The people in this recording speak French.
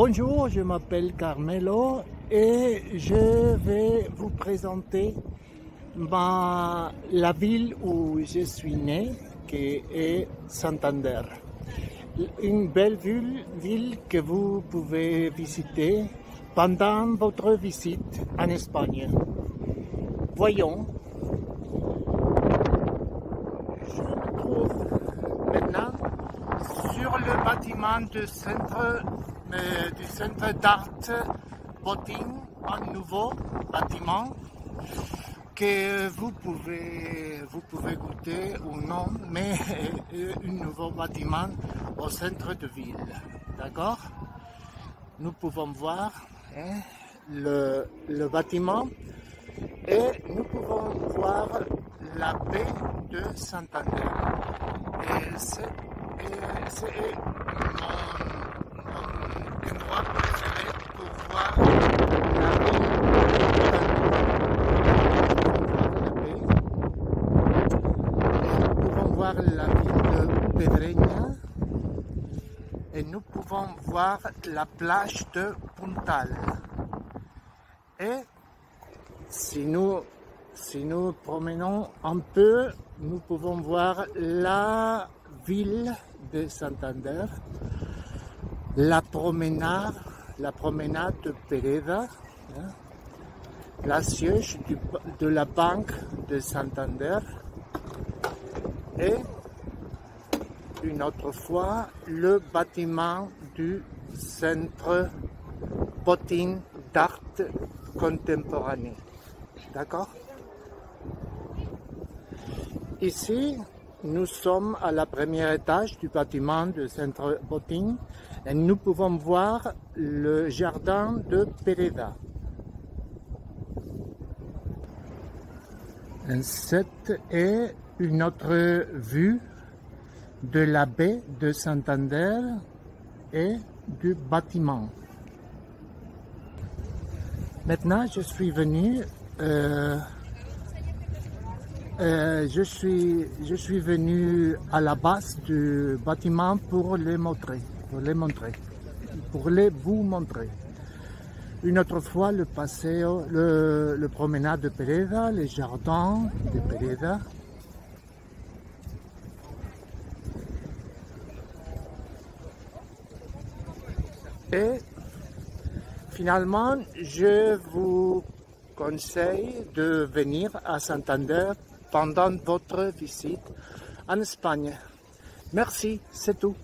Bonjour, je m'appelle Carmelo et je vais vous présenter la ville où je suis né, qui est Santander. Une belle ville, ville que vous pouvez visiter pendant votre visite en Espagne. Voyons. Je me trouve maintenant sur le bâtiment du centre, du centre d'art Botting, un nouveau bâtiment que vous pouvez, vous pouvez goûter ou non, mais un nouveau bâtiment au centre de ville. D'accord? Nous pouvons voir hein, le, le bâtiment et nous pouvons voir la baie de Santander. Et c'est c'est mon, endroit préféré pour voir la ville. Nous pouvons voir la ville de Et nous pouvons voir la plage de Puntal. Et si nous, si nous promenons un peu, nous pouvons voir la ville de Santander, la promenade, la promenade de Pereda, hein, la siège de la banque de Santander. Et une autre fois le bâtiment du centre Botin d'art contemporané. D'accord? Ici, nous sommes à la première étage du bâtiment du centre Botin et nous pouvons voir le jardin de Pereda. Cette est une autre vue de la baie de Santander et du bâtiment. Maintenant, je suis venu euh, euh, je, suis, venu à la base du bâtiment pour les montrer, pour les montrer, pour les vous montrer. Une autre fois, le, le promenade de Pereda, les jardins de Pereda. Et finalement, je vous conseille de venir à Santander pendant votre visite en Espagne. Merci, c'est tout.